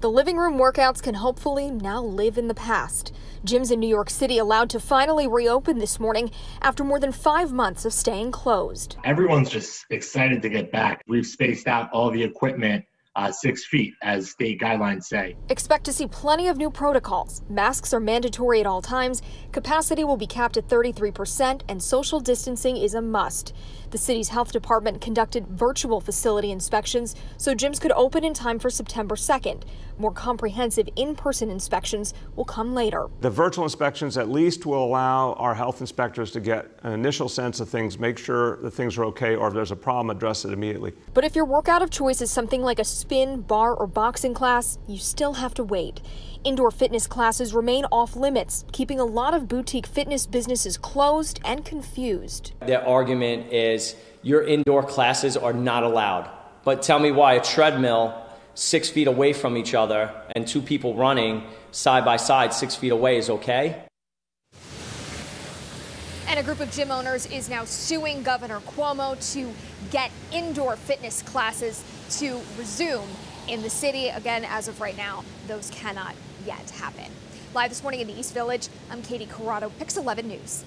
The living room workouts can hopefully now live in the past. Gyms in New York City allowed to finally reopen this morning after more than five months of staying closed. Everyone's just excited to get back. We've spaced out all the equipment uh, six feet, as state guidelines say. Expect to see plenty of new protocols. Masks are mandatory at all times, capacity will be capped at 33%, and social distancing is a must. The city's health department conducted virtual facility inspections so gyms could open in time for September 2nd. More comprehensive in person inspections will come later. The virtual inspections at least will allow our health inspectors to get an initial sense of things, make sure that things are okay, or if there's a problem, address it immediately. But if your workout of choice is something like a spin, barre, or boxing class, you still have to wait. Indoor fitness classes remain off limits, keeping a lot of boutique fitness businesses closed and confused. Their argument is your indoor classes are not allowed. But tell me why a treadmill six feet away from each other and two people running side by side six feet away is okay? And a group of gym owners is now suing Governor Cuomo to get indoor fitness classes to resume in the city. Again, as of right now, those cannot yet happen. Live this morning in the East Village, I'm Katie Corrado, Pix 11 News.